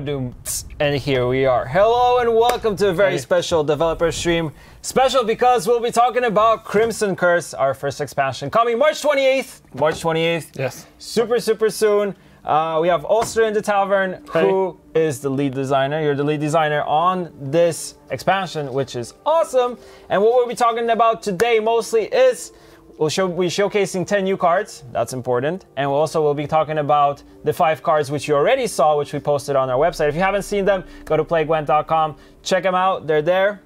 Badoom. And here we are. Hello and welcome to a very Hey. special developer stream. Special because we'll be talking about Crimson Curse, our first expansion, coming March 28th. March 28th. Yes. Super, super soon. Uh, we have Ulster in the Tavern, who is the lead designer. You're the lead designer on this expansion, which is awesome. And what we'll be talking about today mostly is we'll show we showcasing 10 new cards. That's important. And we'll also will be talking about the five cards which you already saw, which we posted on our website. If you haven't seen them, go to playgwent.com, check them out. They're there.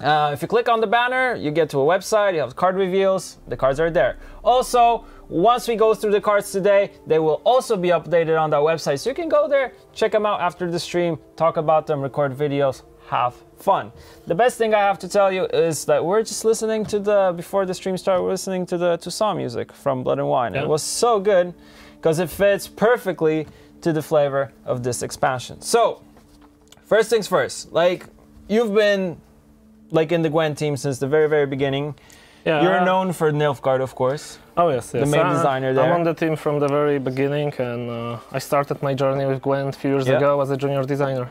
Uh, if you click on the banner, you get to a website, you have card reveals, the cards are there. Also, once we go through the cards today, they will also be updated on that website. So you can go there, check them out after the stream, talk about them, record videos, have fun. The best thing I have to tell you is that we're just listening to the, before the stream started, we're listening to the Toussaint music from Blood and Wine. Yeah. It was so good because it fits perfectly to the flavor of this expansion. So, first things first, like, you've been like in the Gwent team since the very, very beginning. Yeah. You're known for Nilfgaard, of course. Oh yes, yes. The main designer there. I'm on the team from the very beginning, and uh, I started my journey with Gwent a few years Yeah. ago as a junior designer.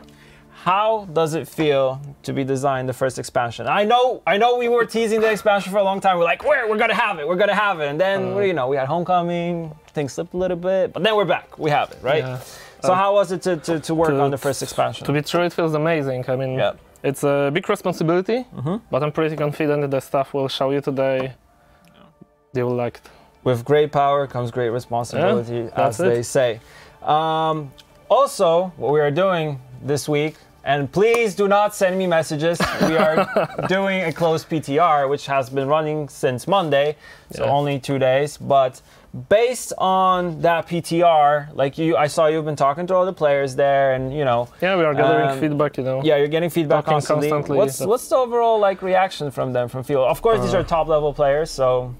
How does it feel to be designed the first expansion? I know, I know, we were teasing the expansion for a long time. We're like, where? We're gonna have it. We're gonna have it. And then, Uh. you know, we had Homecoming. Things slipped a little bit, but then we're back. We have it, right? Yeah. So Um, how was it to, to, to work to- on the first expansion? To be true, it feels amazing. I mean, Yeah. it's a big responsibility, Mhm. but I'm pretty confident that the stuff we'll show you today, they will like it. With great power comes great responsibility, as it. they say. Um, also, what we are doing this week, and please do not send me messages. We are doing a closed PTR, which has been running since Monday, so Yeah. only two days. But based on that PTR, like you, I saw you've been talking to all the players there, and you know, Yeah, we are gathering Um, feedback, you know. yeah, you're getting feedback constantly. constantly, What's that's- what's the overall like reaction from them from field? Of course, these Uh, are top level players, so.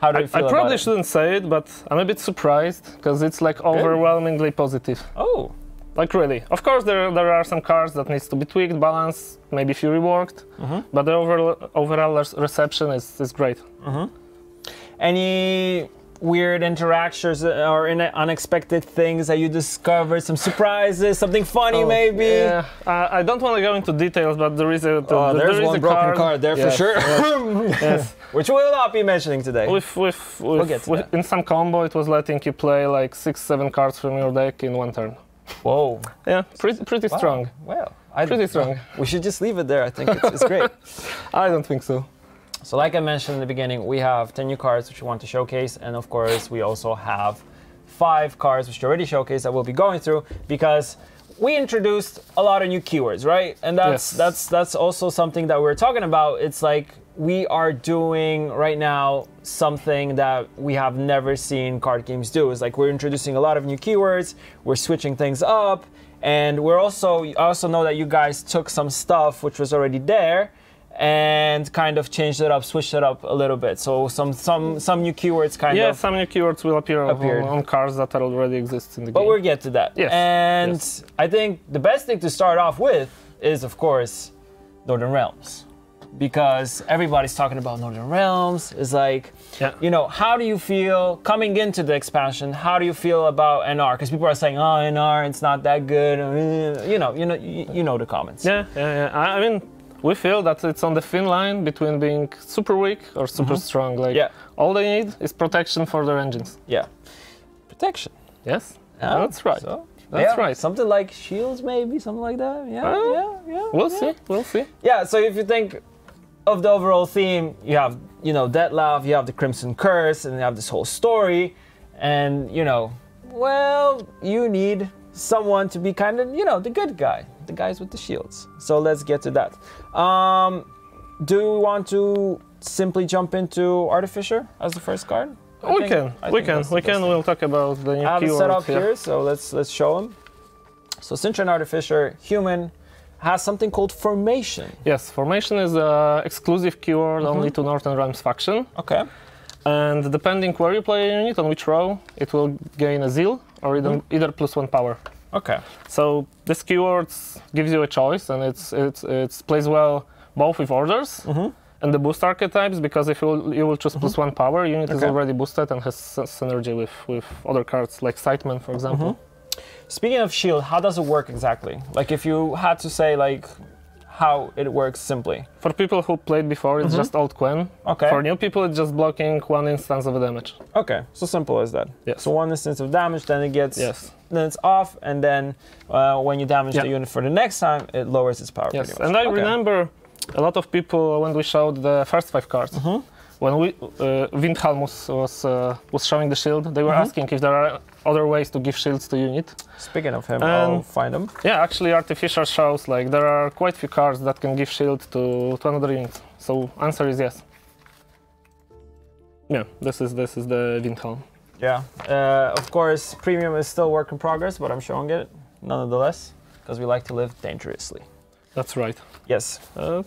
How do I, you feel I probably it? shouldn't say it, but I'm a bit surprised because it's like overwhelmingly positive. Oh, Like really. Of course, there there are some cards that needs to be tweaked, balanced, maybe few reworked, Mhm. but the overall overall reception is, is great. any weird interactions or in unexpected things that you discovered? Some surprises, something funny, maybe. Oh, Yeah, uh, I don't want to go into details, but there is a Oh, there there's one a broken card, card, there for sure. yes. Which we will not be mentioning today. with with, with, to with in some combo, it was letting you play like six seven cards from your deck in one turn. Whoa. Yeah, pretty pretty Wow. strong. Well, I, Pretty strong. We should just leave it there. I think it's, it's great. I don't think so. So, like I mentioned in the beginning, we have 10 new cards which we want to showcase, and of course, we also have five cards which already showcased that we'll be going through because we introduced a lot of new keywords, right? And that's Yes. that's that's also something that we're talking about. It's like we are doing right now something that we have never seen card games do. It's like we're introducing a lot of new keywords, we're switching things up, and we're also I also know that you guys took some stuff which was already there and kind of changed it up, switched it up a little bit. So some some some new keywords kind Yeah, of. Yeah, some new keywords will appear on, Appeared. on cards that are already exist in the game. But we'll get to that. Yes, And yes. I think the best thing to start off with is, of course, Northern Realms. Because everybody's talking about Northern Realms. It's like, Yeah. you know, how do you feel coming into the expansion? How do you feel about NR? Because people are saying, oh, NR, it's not that good. You know, you know, you, know the comments. Yeah, yeah, yeah. I, mean, we feel that it's on the thin line between being super weak or super strong. Like. Yeah. all they need is protection for their engines. Yeah. Protection. Yes, Yeah, that's right. So, That's yeah, right. Something like shields, maybe something like that. Yeah, Uh, yeah, yeah. We'll yeah. see. We'll see. Yeah. So if you think of the overall theme, you have you know Dettlaff, you have the Crimson Curse, and you have this whole story, and you know, well, you need someone to be kind of you know the good guy, the guys with the shields. So let's get to that. Um, do we want to simply jump into Artificer as the first card? I we think- can. I We can. We can. thing. We'll talk about the new I have it set up here. here, so let's let's show them. So Cintrian Artificer human has something called formation. Yes, formation is an exclusive keyword Mm-hmm. only to Northern Realms faction, Okay. and depending where you play a unit on which row, it will gain a zeal or either, Mm-hmm. either plus one power. Okay. So this keyword gives you a choice, and it's it's it plays well both with orders Mm-hmm. and the boost archetypes because if you will, you will choose plus one power, unit is already boosted and has synergy with with other cards like Sightman, for example. Speaking of shield, how does it work exactly? Like if you had to say like how it works simply. For people who played before, it's just old Quen. Okay. For new people, it's just blocking one instance of damage. Okay, so simple as that. Yes. So one instance of damage, then it gets, Yes. then it's off, and then uh, when you damage Yeah. the unit for the next time, it lowers its power. Yes. And I Okay. remember a lot of people when we showed the first five cards. Mm-hmm. When we uh, Windhalm was was, uh, was showing the shield, they were Mhm. asking if there are other ways to give shields to unit. Speaking of him, Um, I'll find him. Yeah, actually, Artificer shows like there are quite few cards that can give shield to, to another unit. So answer is yes. Yeah, this is this is the Windhalm. Yeah. Uh, of course, premium is still work in progress, but I'm showing it nonetheless because we like to live dangerously. That's right. Yes. Uh,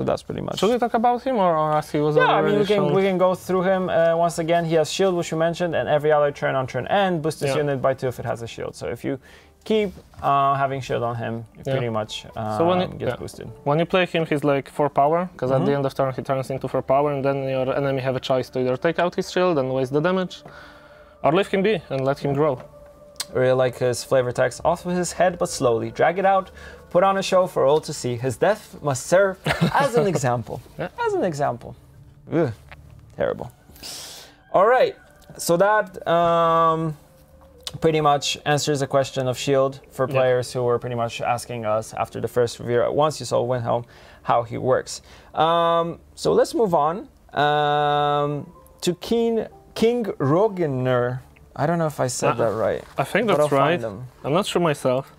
So that's pretty much. should we talk about him or, or as he was Yeah, I mean, we can, shown? we can go through him. Uh, once again, he has shield, which you mentioned, and every other turn on turn end boosts his Yeah. unit by two if it has a shield. So if you keep uh, having shield on him, it Yeah. pretty much um, So when it- gets yeah. boosted. When you play him, he's like 4 power, because at Mhm. the end of turn he turns into 4 power, and then your enemy have a choice to either take out his shield and waste the damage, or leave him be and let him grow. Really like his flavor text. Off with his head, but slowly. Drag it out. Put on a show for all to see. His death must serve as an example. Yeah. As an example. Ugh, terrible. All right. So that um, pretty much answers the question of shield for Yeah. players who were pretty much asking us after the first review. Once you saw Windhalm, how he works. Um, so let's move on um, to King King Roegner. I don't know if I said Uh, that right. I think that's right. I'm not sure myself.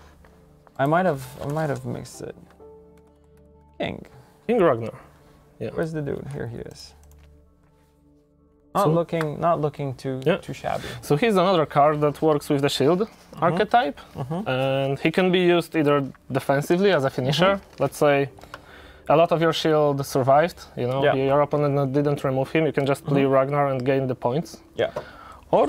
I might have I might have mixed it. King. King Ragnar. Yeah. Where's the dude? Here he is. Not So- looking not looking too Yeah. too shabby. So he's another card that works with the shield Mm-hmm. archetype, and he can be used either defensively as a finisher. Mm-hmm. Let's say a lot of your shield survived, you know, Yeah. Mm-hmm. your opponent didn't remove him, you can just play Ragnar and gain the points. Yeah. Or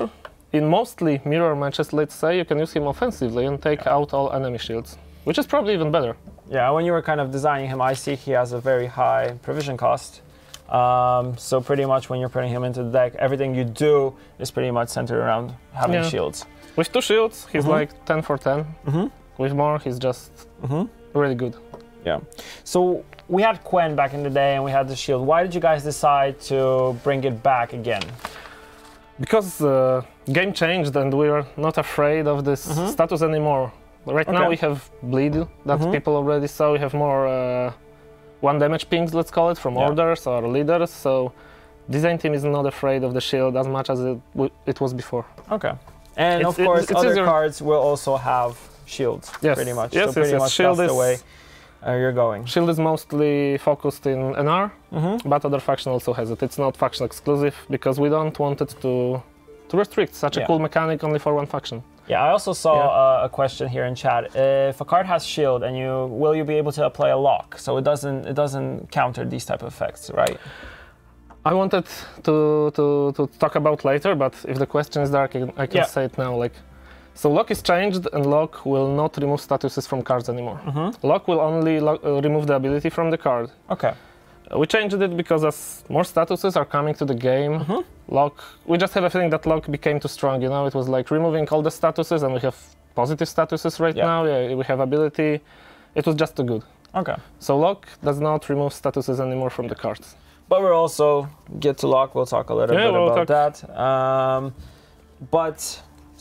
in mostly mirror matches, let's say, you can use him offensively and take out all enemy shields, which is probably even better. Yeah, when you were kind of designing him, I see he has a very high provision cost. Um, so pretty much when you're putting him into the deck, everything you do is pretty much centered around having Yeah. shields. With two shields, he's Mhm. like 10 for 10. Mm-hmm. With more, he's just Mm-hmm. really good. Yeah. So we had Quen back in the day and we had the shield. Why did you guys decide to bring it back again? Because uh, game changed and we are not afraid of this Mhm. status anymore. Right now we have bleed that Mhm. people already saw. We have more uh, one damage pings, let's call it, from Yeah. orders or leaders. So design team is not afraid of the shield as much as it, w- it was before. Okay. And It's- of course, it's other easier- cards will also have shields. Yes. Pretty much. Yes, so yes, pretty yes. much Shield that's the is- way uh, you're going. Shield is mostly focused in NR, Mm-hmm. but other faction also has it. It's not faction exclusive because we don't want it to to restrict such Yeah. a cool mechanic only for one faction. Yeah, I also saw Yeah. uh, a question here in chat. If a card has shield, and you will you be able to apply a lock, so it doesn't it doesn't counter these type of effects, right? I wanted to, to, to talk about later, but if the question is there, I can, I can Yeah. say it now. Like, so lock is changed, and lock will not remove statuses from cards anymore. Mm-hmm. Lock will only lo- uh, remove the ability from the card. Okay. Uh, we changed it because as more statuses are coming to the game, Mm-hmm. lock. We just have a feeling that lock became too strong. You know, it was like removing all the statuses, and we have positive statuses right Yeah. now. Yeah, we have ability. It was just too good. Okay. So lock does not remove statuses anymore from the cards. But we'll also get to lock. We'll talk a little Yeah, bit we'll about that. Um, but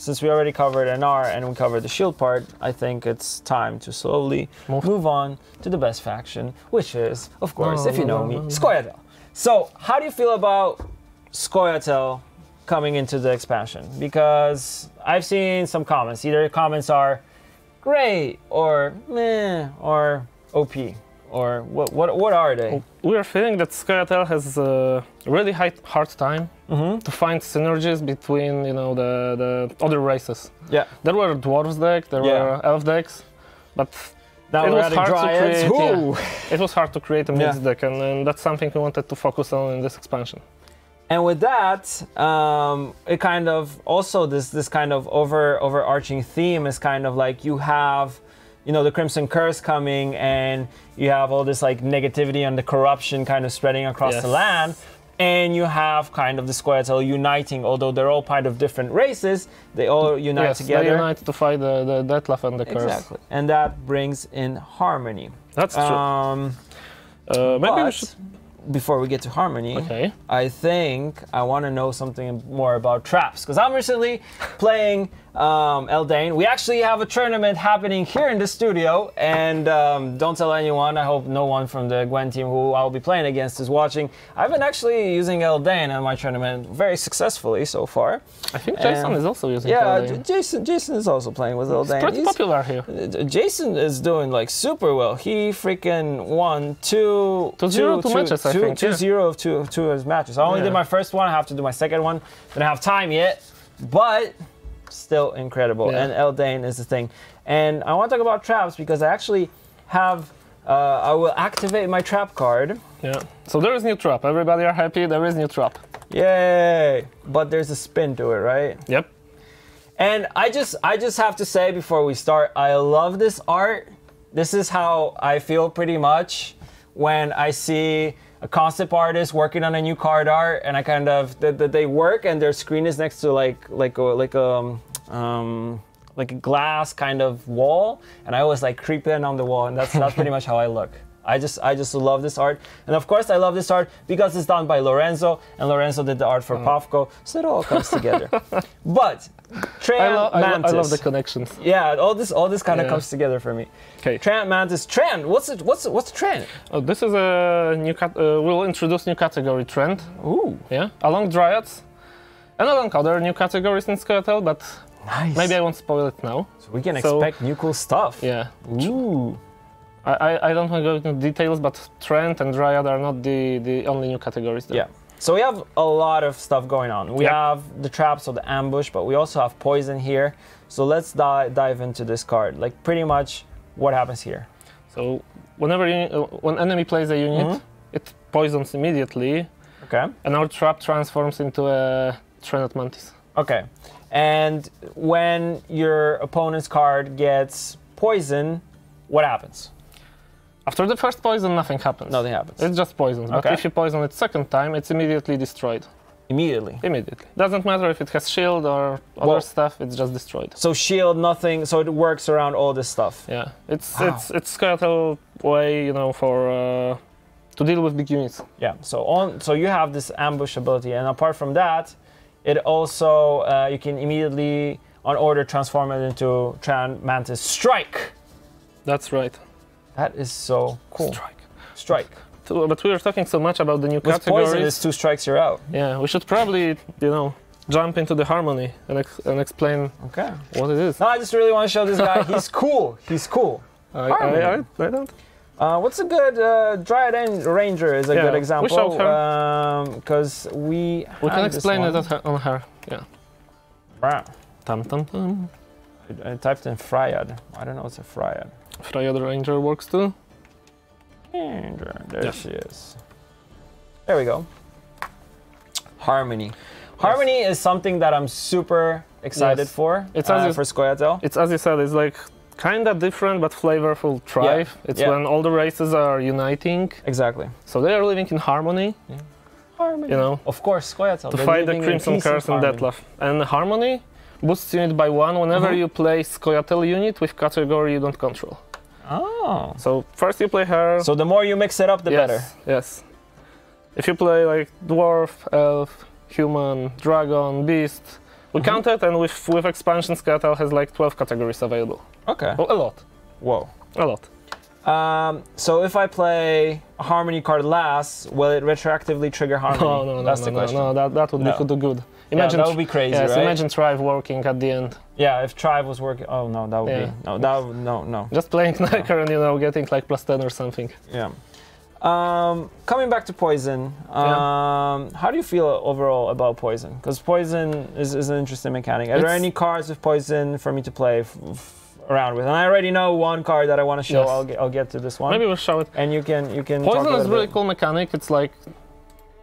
since we already covered NR and we covered the shield part, I think it's time to slowly Move. move on to the best faction, which is, of course, No, if you no, know no, me, oh. no, no. Scoia'tael. So, how do you feel about Scoia'tael coming into the expansion? Because I've seen some comments. Either comments are great or meh or OP or what? What? What are they? We are feeling that Scoia'tael has a really high, hard time Mm-hmm. to find synergies between you know the, the other races. Yeah. There were dwarves deck, there Yeah. were elf decks, but Now It was hard to create, yeah. It was hard to create a Yeah. deck, and, and that's something we wanted to focus on in this expansion. And with that, um, it kind of also this this kind of over overarching theme is kind of like you have, you know, the Crimson Curse coming, and you have all this like negativity and the corruption kind of spreading across the land. And you have kind of the Scoia'tael uniting, although they're all part of different races, they all unite yes, together. they unite to fight the, the Dettlaff and the Curse. Exactly. And that brings in harmony. That's true. Um, uh, maybe we should. before we get to harmony, Okay. I think I want to know something more about traps because I'm recently playing um, Eldain. We actually have a tournament happening here in the studio, and um, don't tell anyone. I hope no one from the Gwent team who I'll be playing against is watching. I've been actually using Eldain in my tournament very successfully so far. I think Jason and- is also using Yeah, Eldain. J- Jason. Jason is also playing with It's Eldain. pretty He's- popular here. Jason is doing like super well. He freaking won two, Two zero, two matches, I think, two yeah. zero of two, two of his matches. I only Yeah. did my first one. I have to do my second one. Don't have time yet, but still incredible. Yeah. And Eldain is the thing. And I want to talk about traps because I actually have. Uh, I will activate my trap card. Yeah. So there is new trap. Everybody are happy. There is new trap. Yay! But there's a spin to it, right? Yep. And I just I just have to say before we start, I love this art. This is how I feel pretty much when I see a concept artist working on a new card art and I kind of that that they work and their screen is next to like like a like a um, um like a glass kind of wall and I always like creep in on the wall and that's that's pretty much how I look. I just I just love this art. And of course I love this art because it's done by Lorenzo and Lorenzo did the art for Pavko, so it all comes together. But I, lo- I, lo- I love the connections. Yeah, all this all this kind of Yeah. comes together for me. Okay. Treant Mantis, Treant. What's it? What's what's Treant? Oh, this is a new. Cat- uh, we'll introduce new category treant. Ooh, Yeah. Along dryads, and along other new categories in Scoia'tael, but nice. maybe I won't spoil it now. so we can so- expect new cool stuff. Yeah. Ooh. I, I, don't want to go into details, but treant and dryad are not the, the only new categories. There. Yeah. So we have a lot of stuff going on. We Yep. have the traps or the ambush, but we also have poison here. So let's di- dive into this card. Like pretty much what happens here. So whenever you, uh, when enemy plays a unit, Mhm. it poisons immediately, Okay. and our trap transforms into a Treant Mantis. Okay. And when your opponent's card gets poison, what happens? After the first poison, nothing happens. Nothing happens. It just poisons. But if you poison it second time, it's immediately destroyed. Immediately. Immediately. Doesn't matter if it has shield or other Well- stuff. It's just destroyed. So shield, nothing. So it works around all this stuff. Yeah. It's Wow. it's it's Scoia'tael way, you know, for uh, to deal with big units. Yeah. So on. So you have this ambush ability, and apart from that, it also uh, you can immediately on order transform it into Treant Mantis Strike. That's right. That is so cool. Strike. Strike. So- But we are talking so much about the new With categories. poison, it's two strikes, you're out. Yeah, we should probably, you know, jump into the harmony and, ex- and explain Okay. what it is. No, I just really want to show this guy. He's cool. He's cool. I, I, I, I don't. Uh, what's a good uh, Dryad and Ranger is a Yeah, good we example. showed her. Because we We can explain it one. at her, on her. Yeah. Wow. Tam tam tam. I, typed in Fryad. I don't know what's a Fryad. Freya the Ranger works too. Ranger. There Yeah. she is. There we go. Harmony. Harmony is something that I'm super excited Yes. for. It's uh, as you- for Scoia'tael. It's as you said, it's like kind of different but flavorful tribe. It's yeah. when all the races are uniting, Exactly. so they are living in harmony. Harmony. You know, Of course, Scoia'tael. to fight the Crimson Curse and harmony. Dettlaff. And harmony boosts unit by one whenever Mhm. you play Scoia'tael unit with category you don't control. Oh. So first you play her. So the more you mix it up, the yes, better. Yes. If you play like dwarf, elf, human, dragon, beast, we Mhm. count it, and with with expansion, Scoia'tael has like 12 categories available. Okay. Well, a lot, Whoa. a lot. Um, so if I play a harmony card last, will it retroactively trigger harmony? No, no, no, That's no, the no, question. no, that, that would No. be too good. Yeah, Imagine, that would be crazy, yes, right? imagine Tribe working at the end. Yeah, if Tribe was working. Oh no, that would Yeah. be no. That would, no, no. Just playing Kniker and you know getting like plus 10 or something. Yeah. Um, coming back to poison, um, how do you feel overall about poison? Because poison is, is an interesting mechanic. Are there any cards with poison for me to play around with? And I already know one card that I want to show. Yes. I'll get, I'll get to this one. Maybe we'll show it. And you can you can. Poison a is little really bit. cool mechanic. It's like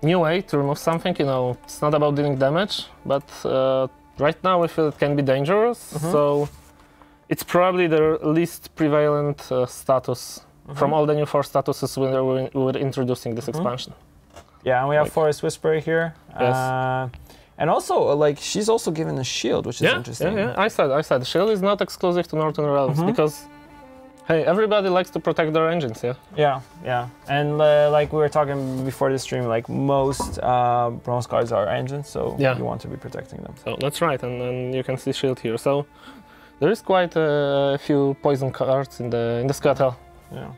new way to remove something. You know, it's not about dealing damage, but uh, right now we feel it can be dangerous. Mhm. So it's probably the least prevalent uh, status from Mhm. all the new four statuses we we're, we're introducing this Mhm. expansion. Yeah, and we have Like- Forest Whisperer here. Yes. Uh, and also, uh, like, she's also given a shield, which is yeah, interesting. yeah, yeah. I said, I said, shield is not exclusive to Northern Realms Mhm. because, hey, everybody likes to protect their engines, yeah. Yeah, yeah. And uh, like we were talking before the stream, like most uh, bronze cards are engines, so Yeah. you want to be protecting them. So that's right, and then you can see shield here. So there is quite a few poison cards in the in the scuttle. Yeah.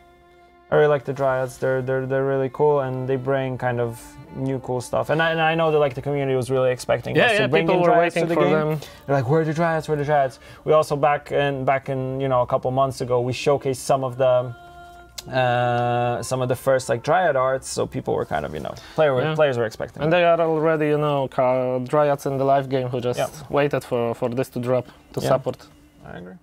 I really like the dryads. They're they're they're really cool, and they bring kind of new cool stuff. And I, and I know that like the community was really expecting Yeah, us yeah. to bring People in were dryads waiting to the for game. them. They're like, where are the dryads? Where are the dryads? We also back in back in you know a couple months ago, we showcased some of the uh, some of the first like dryad arts, so people were kind of you know player Yeah. players were expecting. And they are already, you know, dryads in the live game who just Yeah. waited for, for this to drop to Yeah. support. I agree.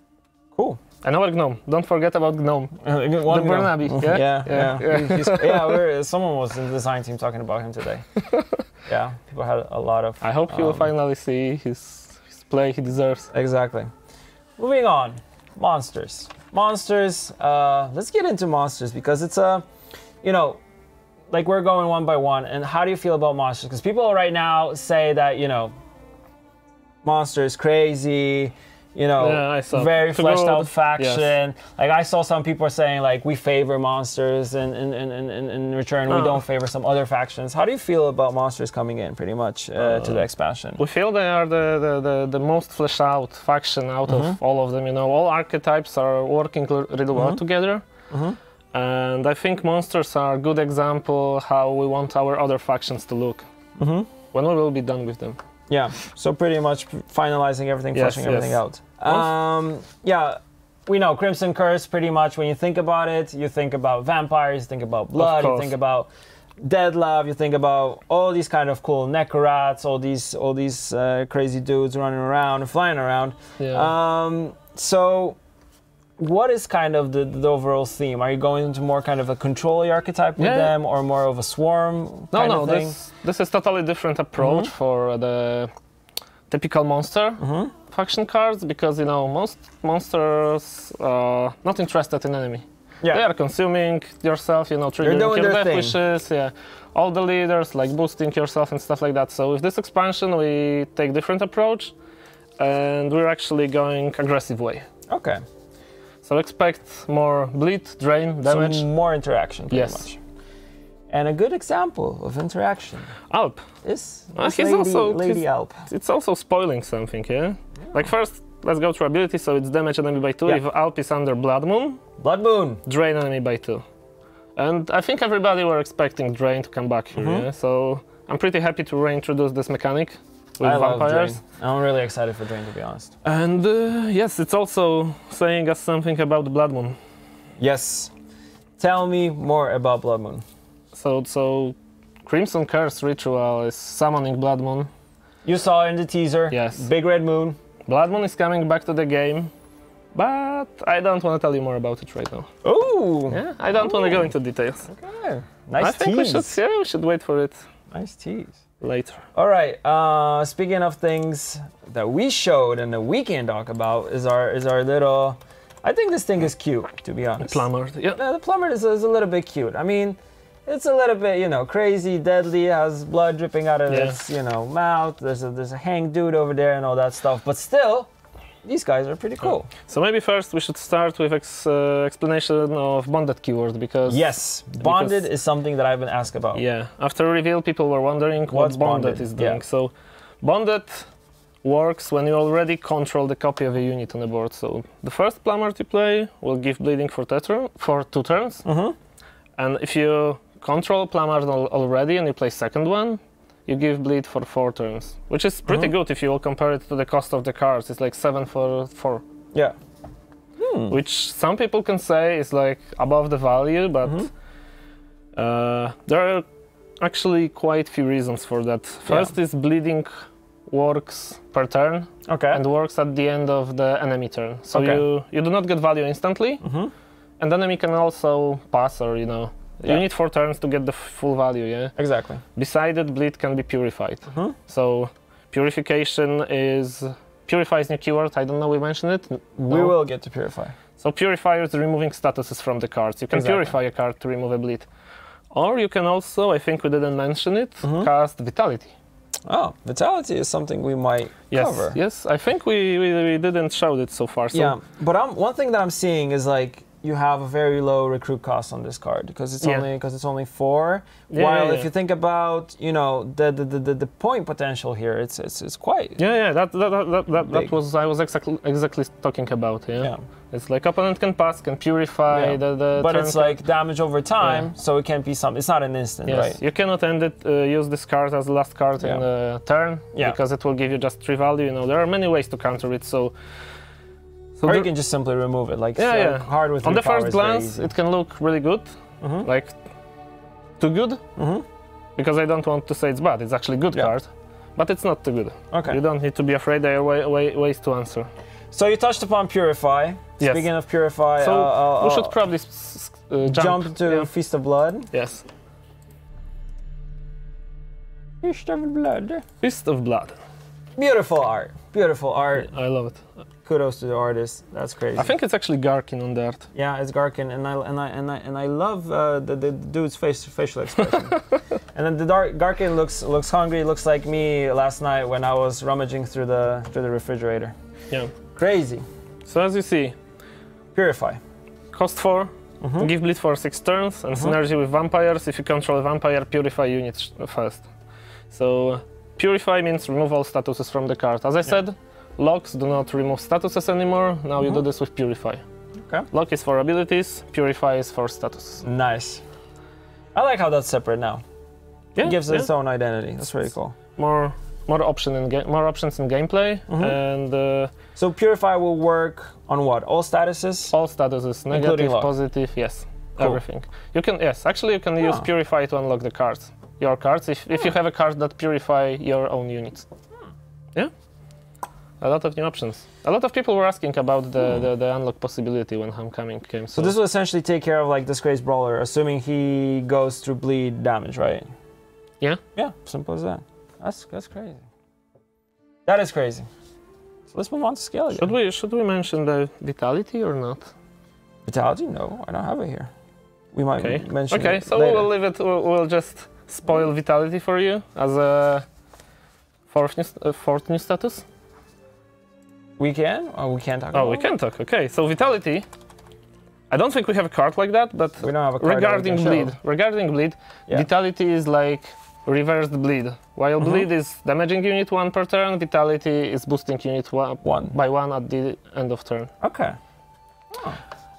Cool. Our gnome. Don't forget about gnome. Uh, The one. Burnaby, yeah? yeah, Yeah, yeah. yeah. Yeah, we're, someone was in the design team talking about him today. yeah, people had a lot of. I hope he will Um, finally see his, his play he deserves. Exactly. Moving on, monsters. Monsters. Uh, let's get into monsters because it's a, you know, like we're going one by one. And how do you feel about monsters? Because people right now say that you know, monsters crazy. You know, Yeah, very fleshed out faction. Like I saw some people saying like we favor monsters, and in, in, in, in, return we Oh. don't favor some other factions. How do you feel about monsters coming in, pretty much, uh, to the expansion? We feel they are the, the, the, the most fleshed out faction out Mm-hmm. of all of them. You know, all archetypes are working really well Mm-hmm. together. And I think monsters are a good example how we want our other factions to look Mm-hmm. when we will be done with them. Yeah, so pretty much finalizing everything, Yes, fleshing everything out. Um, yeah, we know Crimson Curse pretty much. When you think about it, you think about vampires, you think about blood, you think about Dettlaff, you think about all these kind of cool necrorats, all these all these uh, crazy dudes running around and flying around. Yeah. Um, so, what is kind of the, the overall theme? Are you going into more kind of a control archetype with Yeah. them, or more of a swarm no, kind no, of thing? this, this is totally different approach Mm-hmm. for the typical monster mm-hmm. faction cards because you know most monsters are not interested in enemy. Yeah. They are consuming yourself, you know, triggering your death thing. wishes, yeah. All the leaders, like boosting yourself and stuff like that. So with this expansion, we take different approach, and we're actually going aggressive way. Okay. So expect more bleed, drain, damage. Some more interaction, pretty Yes. much. And a good example of interaction Alp, is, Ah, is he's Lady, also- Lady Alp. it's also spoiling something, yeah. Like first, let's go through ability. So it's damage enemy by two. Yeah. If Alp is under Blood Moon, Blood Moon. drain enemy by two. And I think everybody were expecting drain to come back here. Mm-hmm. Yeah? So I'm pretty happy to reintroduce this mechanic with I love vampires. Drain. I'm really excited for Drain, to be honest. And uh, yes, it's also saying us something about the Blood Moon. Yes. Tell me more about Blood Moon. So so Crimson Curse ritual is summoning Blood Moon. You saw in the teaser. Yes. Big Red Moon. Blood Moon is coming back to the game, but I don't want to tell you more about it right now. Oh. Yeah, I don't want to go into details. Okay. Nice I think tease. we should yeah, we should wait for it Nice tease. later. All right. Uh, speaking of things that we showed and that we can talk about is our is our little. I think this thing is cute, to be honest. Plumber. Yeah. Yeah, the plumber is, is a little bit cute. I mean, it's a little bit, you know, crazy, deadly, has blood dripping out of Yeah. its, you know, mouth. There's a there's a hang dude over there and all that stuff. But still, these guys are pretty cool. So maybe first we should start with ex- uh, explanation of bonded keyword because Yes, bonded is something that I've been asked about. Yeah, after reveal, people were wondering what bonded, bonded? is doing. Yeah. So, bonded works when you already control the copy of a unit on the board. So, the first plumber you play will give bleeding for, two turn- for two turns, Mhm. and if you control plumber already and you play second one, you give bleed for four turns, which is pretty Mhm. good if you will compare it to the cost of the cards. It's like seven for four, Yeah. which some people can say is like above the value, but Mhm. uh, there are actually quite few reasons for that. First is bleeding works per turn Okay. and works at the end of the enemy turn. So Okay. you you do not get value instantly, Mhm. and the enemy can also pass or you know Yeah. you need four turns to get the full value. Yeah. Exactly. Beside it, bleed can be purified. Mhm. So purification is purify is new keyword. I don't know we mentioned it. We will get to purify. So purifier is removing statuses from the cards. You can Exactly. purify a card to remove a bleed. Or you can also, I think we didn't mention it, Mm-hmm. cast Vitality. Oh, vitality is something we might Yes, cover. yes. I think we, we, we didn't show it so far. So Yeah, but I'm, one thing that I'm seeing is like you have a very low recruit cost on this card because it's Yeah. only because it's only four. Yeah, While yeah, if you think about you know the the, the, the, point potential here, it's it's, it's quite Yeah, yeah, that that, that, that, that, was I was exactly exactly talking about. Yeah, Yeah. it's like opponent can pass, can purify the, the but it's like damage over time, so it can't be some. It's not an instant, yes, right? you cannot end it. Uh, use this card as the last card in the turn because it will give you just three value. You know, there are many ways to counter it. So, so Or you can just simply remove it, like Yeah, so yeah. hard with on the first power is very glance, it can look really good, Mhm. like too good. Mhm. Because I don't want to say it's bad. It's actually a good Yeah. card, but it's not too good. Okay. You don't need to be afraid. There are way, way, ways to answer. So you touched upon purify. Yes. Speaking of purify, So we should probably uh, jump. jump to Yeah. Feast of Blood. Yes. Feast of Blood. Fist of Blood. Beautiful art. Beautiful art. I love it. Kudos to the artist. That's crazy. I think it's actually Garkin on the art. Yeah, it's Garkin, and I and I and I and I love uh, the, the dude's face facial expression. and then the dark Garkin looks looks hungry. Looks like me last night when I was rummaging through the through the refrigerator. Yeah. Crazy. So as you see, Purify. cost 4, Mhm. give bleed for 6 turns, and synergy with vampires. If you control a vampire, purify units first. So purify means remove all statuses from the card. As I said, locks do not remove statuses anymore. Now you do this with purify. Okay. Lock is for abilities, purify is for statuses. Nice. I like how that's separate now. Yeah, it gives it yeah. its own identity. That's really cool. more more option in more options in gameplay Mhm. and uh, So purify will work on what? All statuses. all statuses negative positive yes Cool. everything you can yes actually you can use purify to unlock the cards your cards if, if you have a card that purify your own units yeah a lot of new options a lot of people were asking about the, the, the unlock possibility when homecoming came So this will essentially take care of like disgrace brawler, assuming he goes through bleed damage, right? Yeah. Yeah, simple as that. That's that's crazy. That is crazy. So let's move on to scale should we should we mention the vitality or not Vitality? No, I don't have it here. We might okay mention okay so later. we'll leave it we'll, we'll just spoil vitality for you as a fourth new, uh, fourth new status We can? Or we can't talk Oh, we it? can talk. Okay, so vitality. I don't think we have a card like that, but We don't have a card that regarding can bleed, regarding bleed, Yeah. vitality is like reversed bleed. While Mhm. bleed is damaging unit one per turn, vitality is boosting unit one, One. by one at the end of turn. Okay.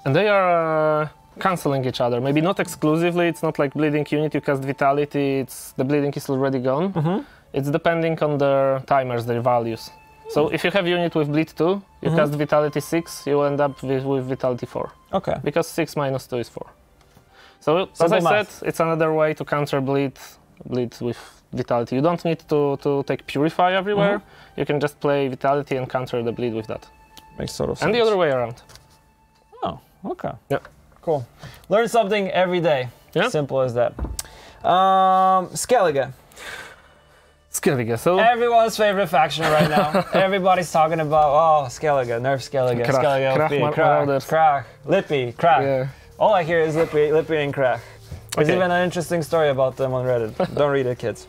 And they are uh, canceling each other. Maybe not exclusively. It's not like bleeding unit. You cast vitality. It's the bleeding is already gone. Mm-hmm. It's depending on their timers, their values. So if you have unit with bleed two, you Mhm. cast vitality six, you will end up with, with vitality four. Okay. because 6 minus 2 is 4. So as I math. said, it's another way to counter bleed, bleed with vitality. You don't need to, to take purify everywhere. Mm-hmm. You can just play vitality and counter the bleed with that. Makes total sense. And the other way around. Oh, okay. Yeah. Cool. Learn something every day. Yeah. Simple as that. Um, Skellige. Skellige. So Everyone's favorite faction right now. Everybody's talking about, oh, Skellige, nerf Skellige, Krach. Skellige Krach Mar- Krach, Krach, Lippy, Krach. yeah. All I hear is Lippy, Lippy and Krach. There's Okay. even an interesting story about them on Reddit. Don't read it, kids.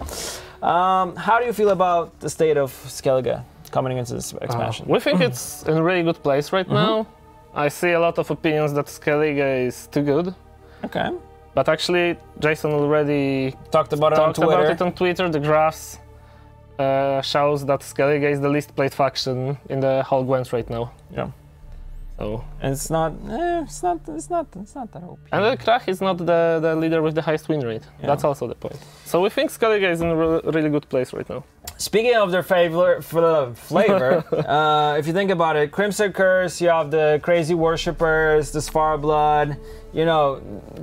Um, how do you feel about the state of Skellige coming into this expansion? Uh, we think it's in a really good place right now. I see a lot of opinions that Skellige is too good. okay. But actually, Jason already Talked about it talked on Twitter. about it on Twitter. The graphs uh, shows that Skellige is the least played faction in the whole Gwent right now. Yeah. So And it's not, eh, it's not, it's not, it's not that OP. and the Krach is not the, the leader with the highest win rate. Yeah. That's also the point. So we think Skellige is in a re- really good place right now. Speaking of their favor, flavor, uh, if you think about it, Crimson Curse, you have the crazy worshippers, the Svalblod, you know,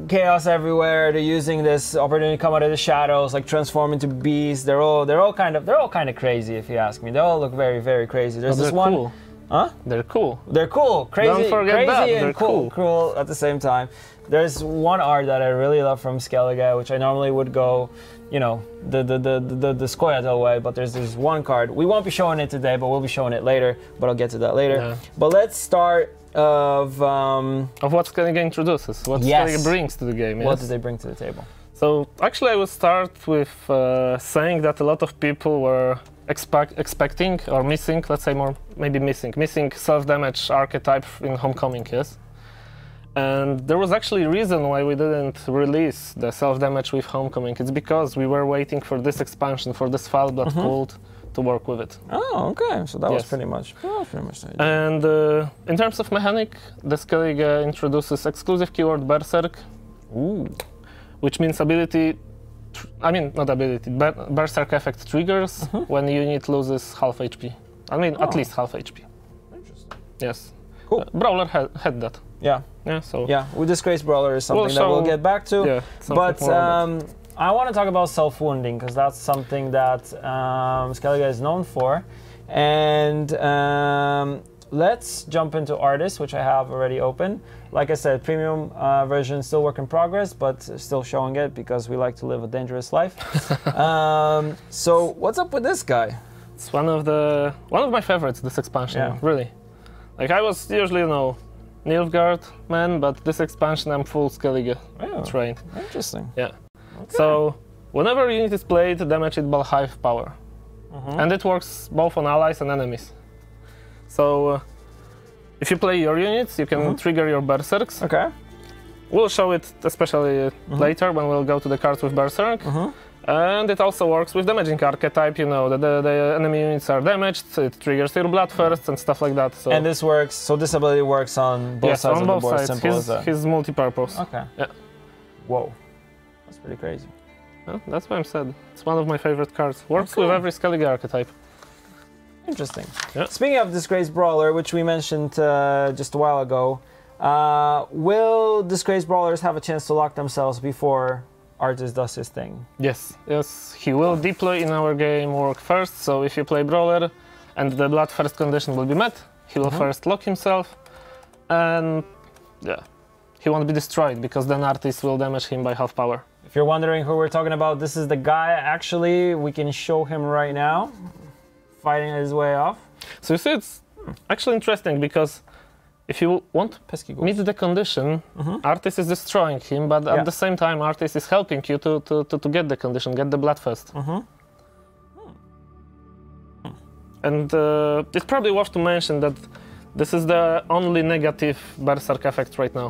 chaos everywhere. They're using this opportunity to come out of the shadows, like transform into beasts. They're all, they're all kind of, they're all kind of crazy, if you ask me. They all look very, very crazy. There's this one, cool. huh? They're cool. They're cool, crazy, crazy, that, and cool, cool. cool at the same time. There's one art that I really love from Skellige, which I normally would go, you know, the the the the, the Scoia'tael way, but there's this one card. We won't be showing it today, but we'll be showing it later. But I'll get to that later. Yeah. But let's start of um, Of what Skellige introduces, what Yes. Brings to the game. what yes. did they bring to the table? So actually, I would start with uh, saying that a lot of people were expect, expecting or missing, let's say more, maybe missing, missing self-damage archetype in Homecoming, yes. And there was actually a reason why we didn't release the self-damage with Homecoming. It's because we were waiting for this expansion, for this Foulblood cult to work with it. Oh, okay. So that was pretty much. Was pretty much the idea. And uh, in terms of mechanic, the Skellige introduces exclusive keyword Berserk, Ooh. which means ability. Tr- I mean, not ability. Ber- Berserk effect triggers when unit loses half HP. I mean, Oh. at least half HP. Interesting. Yes. Cool. Uh, Brawler had, had that. Yeah. Yeah. So. Yeah. With Disgrace Brawler is something Well, that we'll get back to. Yeah. But um, I want to talk about self wounding because that's something that um, Skellige is known for. And um, let's jump into Artis, which I have already open. Like I said, premium uh, version still work in progress, but still showing it because we like to live a dangerous life. um, so, what's up with this guy? It's one of the one of my favorites. This expansion, Yeah. really. Like I was usually, you know, Nilfgaard man, but this expansion I'm full Skellige Oh, trained. interesting. Yeah. So whenever unit is played, damage it by half power, Mhm. and it works both on allies and enemies. So uh, if you play your units, you can Mhm. trigger your berserks. Okay. We'll show it especially uh, Mhm. later when we'll go to the cards with berserk. And it also works with damaging archetype. You know that the, the enemy units are damaged. It triggers your bloodthirst and stuff like that. So And this works, so this ability works on both yes, sides on of both the board. sides. Simple He's, as that. he's multi-purpose. Okay. Yeah. Whoa. That's pretty crazy. Yeah, that's why I'm sad. It's one of my favorite cards. Works with every Skellige archetype. Interesting. Yeah. Speaking of Disgrace Brawler, which we mentioned uh, just a while ago, uh, will Disgrace Brawlers have a chance to lock themselves before Artis does his thing? Yes, yes, he will deploy in our game work first. So if you play brawler and the bloodthirst condition will be met, he will Mhm. first lock himself, and yeah, he won't be destroyed because then Artis will damage him by half power. If you're wondering who we're talking about, this is the guy. Actually, we can show him right now, fighting his way off. So you see, it's actually interesting because if you want meet the condition, Mhm. Artis is destroying him, but Yeah. at the same time, Artis is helping you to, to, to, to get the condition, get the bloodthirst. Mhm. And uh, it's probably worth to mention that this is the only negative Berserk effect right now.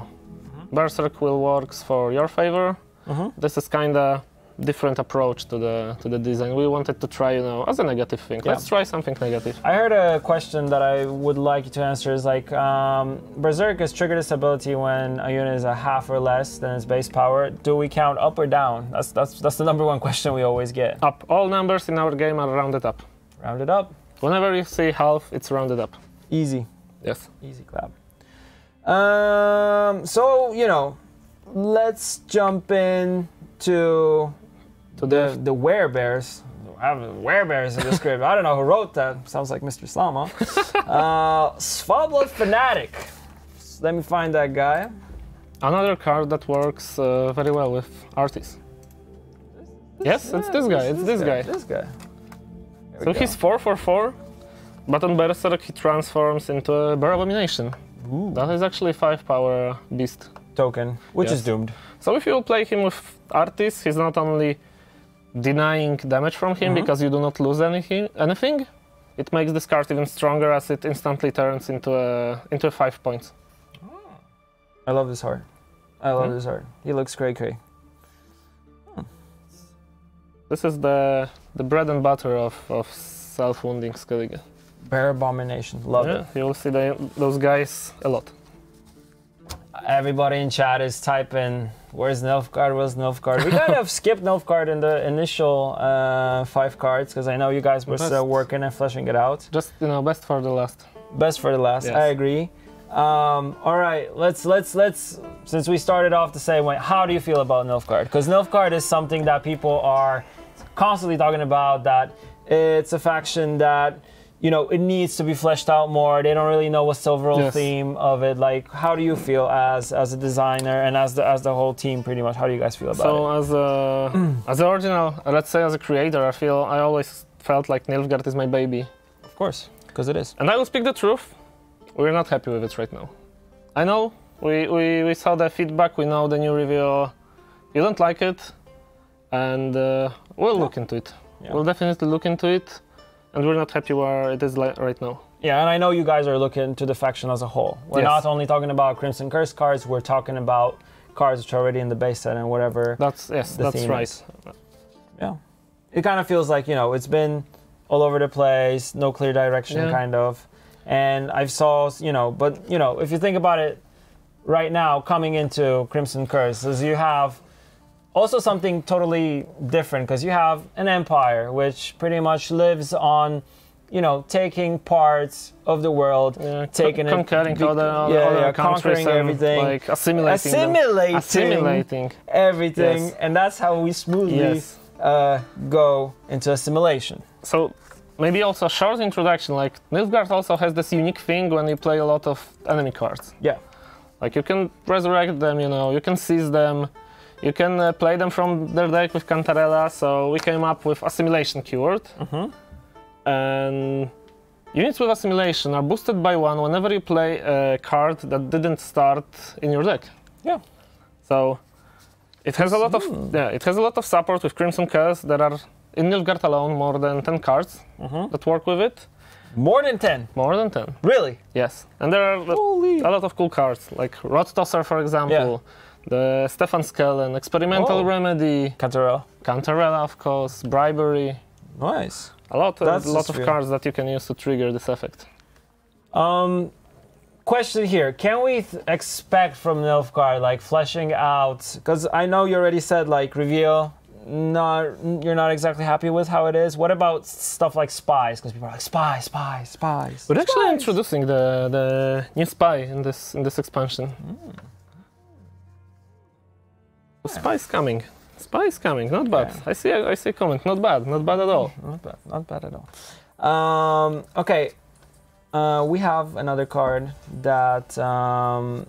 Berserk will works for your favor. Mhm. This is kind of different approach to the to the design. We wanted to try, you know, as a negative thing. Yeah. Let's try something negative. I heard a question that I would like you to answer is like um, Berserk has triggered this ability when a unit is a half or less than its base power. Do we count up or down? That's that's that's the number one question we always get. Up. All numbers in our game are rounded up. Rounded up. Whenever you see half, it's rounded up. Easy. Yes. Easy clap. Um, so you know, let's jump in to To the the the werebears. I have werebears in the script. I don't know who wrote that. Sounds like Mr. Slama. uh, Svalblod fanatic. Let me find that guy. another card that works uh, very well with artists. Yes, it's this guy, it's this guy. This guy. Here So go. he's 4 for 4, but on Berserk he transforms into a Bear Abomination. Ooh. That is actually 5 power beast. token, which is doomed. So if you play him with Artis, he's not only denying damage from him Mhm. because you do not lose anything, anything, it makes this card even stronger as it instantly turns into a into a 5 points. I love this heart. I love Hmm? this heart. He looks cray cray. This is the the bread and butter of, of self-wounding Skellige. Bear abomination. Love Yeah, it. you'll see the, those guys a lot. Everybody in chat is typing, "Where's Nilfgaard? Where's Nilfgaard?" We kind of skipped Nilfgaard in the initial uh, five cards because I know you guys were still working and fleshing it out. Just you know, best for the last. Best for the last. Yes. I agree. Um, all right, let's let's let's. Since we started off the same way, how do you feel about Nilfgaard? Because Nilfgaard is something that people are constantly talking about. That it's a faction that you know it needs to be fleshed out more. They don't really know what's the overall Yes. theme of it. Like, how do you feel as as a designer and as the as the whole team? Pretty much, how do you guys feel about So it? So, as a as the original, let's say as a creator, I feel I always felt like Nilfgaard is my baby, Of course, because it is. and I will speak the truth. We're not happy with it right now. I know we, we, we saw the feedback. We know the new reveal. You don't like it. and uh, we'll look into it. Yeah. We'll definitely look into it, and we're not happy where it is right now. Yeah, and I know you guys are looking to the faction as a whole. We're Yes. not only talking about Crimson Curse cards, we're talking about cards which are already in the base set and whatever. That's yes, The that's right. is- Yeah. It kind of feels like, you know, it's been all over the place, no clear direction, Yeah. kind of. And I've saw, you know, but, you know, if you think about it right now, coming into Crimson Curse, is you have also something totally different because you have an empire which pretty much lives on, you know, taking parts of the world, Yeah, taking it, conquering bec- other, yeah, other yeah, conquering everything, like assimilating, assimilating, assimilating. everything, Yes. and that's how we smoothly Yes. uh, go into assimilation. So maybe also a short introduction. Like Nilfgaard also has this unique thing when you play a lot of enemy cards. Yeah. Like you can resurrect them, you know, you can seize them, you can uh, play them from their deck with Cantarella. So we came up with assimilation keyword, Mhm. and units with assimilation are boosted by one whenever you play a card that didn't start in your deck. Yeah. So it has a lot of yeah, it has a lot of support with Crimson Curse. There are in Nilfgaard alone more than 10 cards Mhm. that work with it. More than 10. More than 10. Really? Yes. And there are Holy. a lot of cool cards, like Rot Tosser, for example, the Stefan Skellen, Experimental Oh. Remedy, Cantarell. Cantarella, of course, Bribery. Nice. A lot, a That's lot of cards that you can use to trigger this effect. Um, question here: Can we expect from Nilfgaard like fleshing out? Because I know you already said like reveal. Not you're not exactly happy with how it is. What about stuff like spies? Because people are like spies, spies, spies. We're actually introducing the, the new spy in this in this expansion. Hmm. Spy coming. Is coming. Not bad. Yeah. I see. I see a comment. Not bad. Not bad at all. Not bad. Not bad at all. Um, okay. Uh, we have another card that um,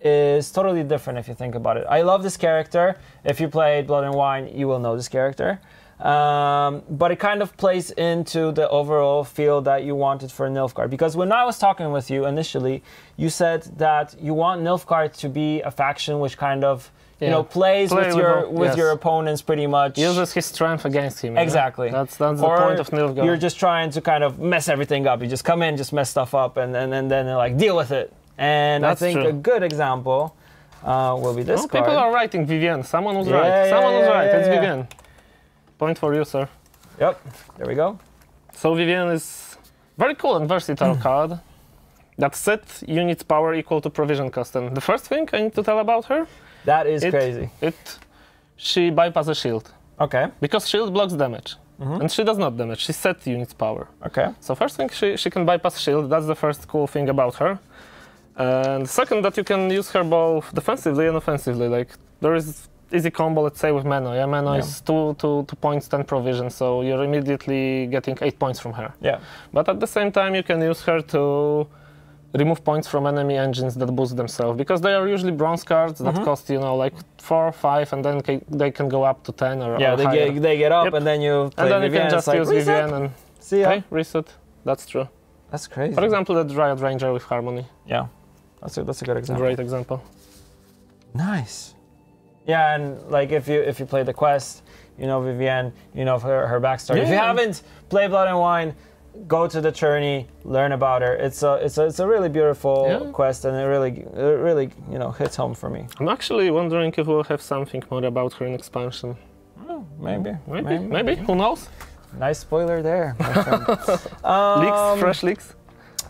is totally different if you think about it. I love this character. If you played Blood and Wine, you will know this character. Um, but it kind of plays into the overall feel that you wanted for Nilfgaard. Because when I was talking with you initially, you said that you want Nilfgaard to be a faction which kind of you know plays Play with with your with yes. your opponents pretty much. Uses his strength against him. know? Exactly. That's that's the point of Nilfgaard. You're just trying to kind of mess everything up. You just come in, just mess stuff up, and, and, and then like deal with it. And That's I think true. a good example uh, will be this Oh, card. people are writing Vivienne. Someone was Yeah, right. yeah, Someone was yeah, right. yeah, it's yeah. Vivienne. Point for you, sir. Yep, there we go. So Vivienne is very cool and versatile card that set units power equal to provision cost. And the first thing I need to tell about her, That is It- crazy. it she bypasses shield Okay, because shield blocks damage, Mhm. and she does not damage. She sets units power. okay. So first thing, she, she can bypass shield. That's the first cool thing about her. And second, that you can use her both defensively and offensively. Like there is easy combo, let's say with Mano. Yeah, Mano Yeah. is two, two, two points, ten provision, so you're immediately getting eight points from her. Yeah, But at the same time, you can use her to remove points from enemy engines that boost themselves because they are usually bronze cards that Mhm. cost you know like four, or five, and then ca- they can go up to ten or, yeah. or They higher. get they get up, Yep. and then you play and then you Vivienne. can just like, use reset. Vivienne and See ya. okay, reset. That's true. That's crazy. For example, the Dryad Ranger with Harmony, yeah, that's a that's a good a example. great example. Nice. Yeah, and like if you if you play the quest, you know Vivienne, you know her her backstory. If you haven't played Blood and Wine, go to the journey, learn about her. It's a it's a it's a really beautiful Yeah. quest, and it really it really you know hits home for me. I'm actually wondering if we'll have something more about her in expansion. Oh, maybe, Maybe, maybe, who knows? Nice spoiler there. um, leaks, fresh leaks.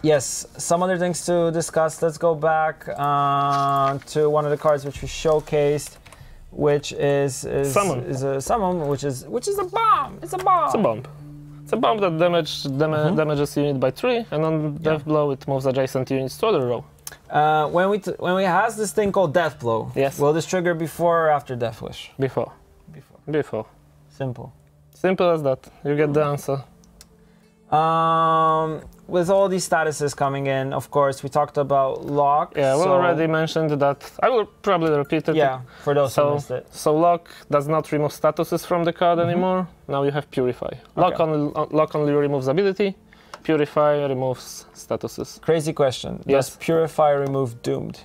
Yes, some other things to discuss. Let's go back uh, to one of the cards which we showcased, which is is, Summon. is a summon, which is which is a bomb. It's a bomb. It's a bomb. It's a bomb that damage, dam- Mhm. damages unit by three, and on death blow it moves adjacent units to other row. Uh, when we t- when we has this thing called Death Blow, Yes. will this trigger before or after Death Wish? Before, Before. before. Simple. Simple as that. You get the answer. Um, with all these statuses coming in, of course, we talked about lock. Yeah, we so- already mentioned that. I will probably repeat it. Yeah, for those who So, missed it. so lock does not remove statuses from the card Mhm. anymore. Now you have purify. Lock, Okay. only, uh, lock only removes ability. Purify removes statuses. Crazy question. Yes. Does Purify remove Doomed?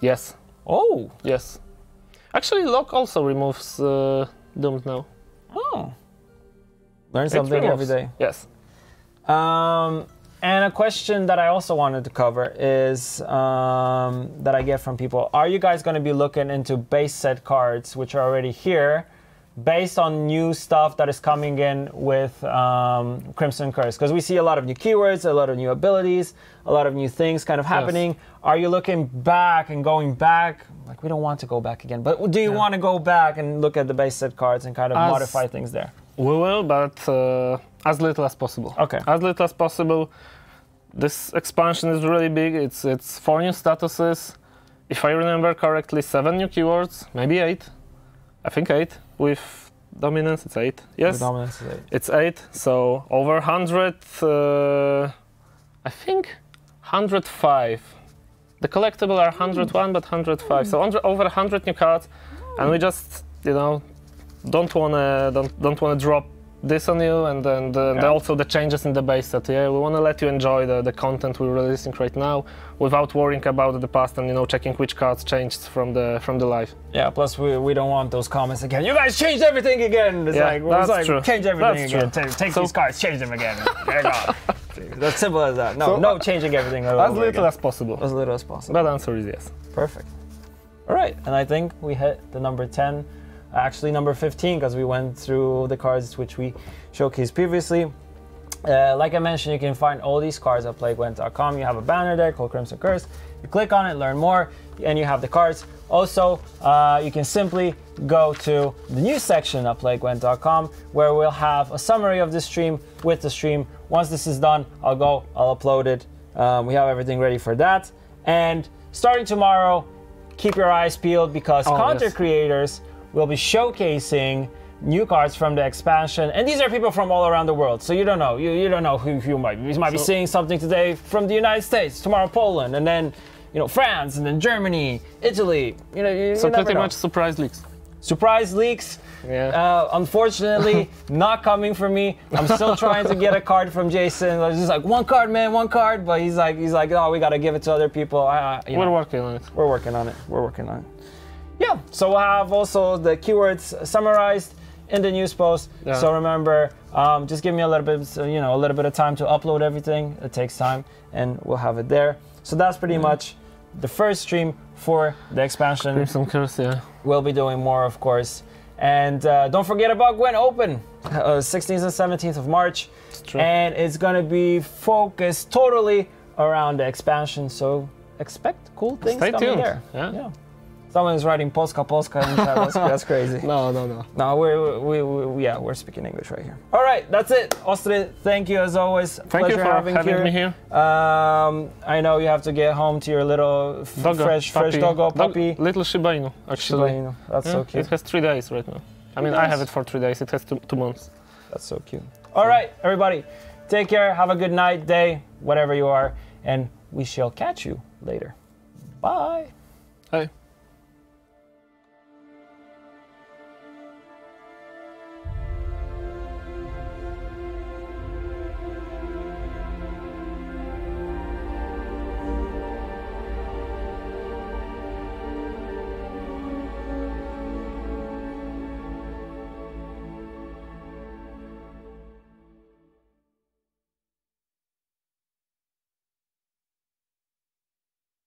Yes, Oh, yes. Actually, lock also removes uh, doomed now. Oh. Learn something every day. Yes. Um, and a question that I also wanted to cover is um, that I get from people: Are you guys going to be looking into base set cards, which are already here, based on new stuff that is coming in with um, Crimson Curse? Because we see a lot of new keywords, a lot of new abilities, a lot of new things kind of happening. Are you looking back and going back? Like we don't want to go back again, but do you want to go back and look at the base set cards and kind of As- modify things there? We will, but uh, as little as possible. Okay. As little as possible. This expansion is really big. It's it's four new statuses. If I remember correctly, seven new keywords, maybe eight. I think eight. With dominance, it's eight. Yes, The dominance is eight. it's eight. So over hundred. Uh, I think hundred five. The collectible are 101, but 105. So under, over 100 new cards, and we just, you know, don't wanna don't don't wanna drop this on you, and then the, the Yeah. also the changes in the base set. Yeah, we wanna let you enjoy the, the content we're releasing right now, without worrying about the past and you know checking which cards changed from the from the live. Yeah, plus we, we don't want those comments again. You guys changed everything again. It's Yeah, like, that's like true. change everything That's again. true. Take, take So- these cards, change them again. Go. That's simple as that. No, So, no changing everything As little again. as possible. as little as possible. That answer is yes. Perfect. All right, and I think we hit the number 10, actually number 15, because we went through the cards which we showcased previously. Uh, like I mentioned, you can find all these cards at playgwent.com. You have a banner there called Crimson Curse. You click on it, learn more, and you have the cards. Also, uh, you can simply go to the news section at playgwent.com where we'll have a summary of the stream with the stream. Once this is done, I'll go, I'll upload it. Um, we have everything ready for that. And starting tomorrow, keep your eyes peeled because Oh, content yes. creators will be showcasing new cards from the expansion and these are people from all around the world so you don't know you, you don't know who you might you might be seeing something today from the united states tomorrow poland and then you know france and then germany italy you know you, So you pretty know. much surprise leaks. surprise leaks Yeah. uh, unfortunately, not coming for me. I'm still trying to get a card from Jason. I was just like one card, man, one card. But he's like, he's like, oh, we gotta give it to other people. I, I, you We're know. working on it. We're working on it. We're working on it. Yeah. So we'll have also the keywords summarized in the news post. Yeah. So remember, um, just give me a little bit, so, you know, a little bit of time to upload everything. It takes time, and we'll have it there. So that's pretty much the first stream for the expansion. Crimson Curse, yeah. We'll be doing more, of course. And uh, don't forget about Gwent Open, uh, 16th and 17th of March. It's true. And it's gonna be focused totally around the expansion. So expect cool things Stay coming tuned. there. Yeah. Yeah. Someone is writing Polska Polska in chat. That's, that's crazy. No, no, no. No, we're, we, we, yeah, we're speaking English right here. All right, that's it. Ostrid, thank you as always. Thank Pleasure you for having, having here. me here. Um, I know you have to get home to your little Doggo, fresh, fresh puppy. doggo Dog- puppy. little Shiba Inu, actually. Shiba Inu. That's Yeah, so cute. It has three days right now. I mean, I have it for three days. It has two, two months. That's so cute. All right, everybody, take care. Have a good night, day, whatever you are, and we shall catch you later. Bye. Hey.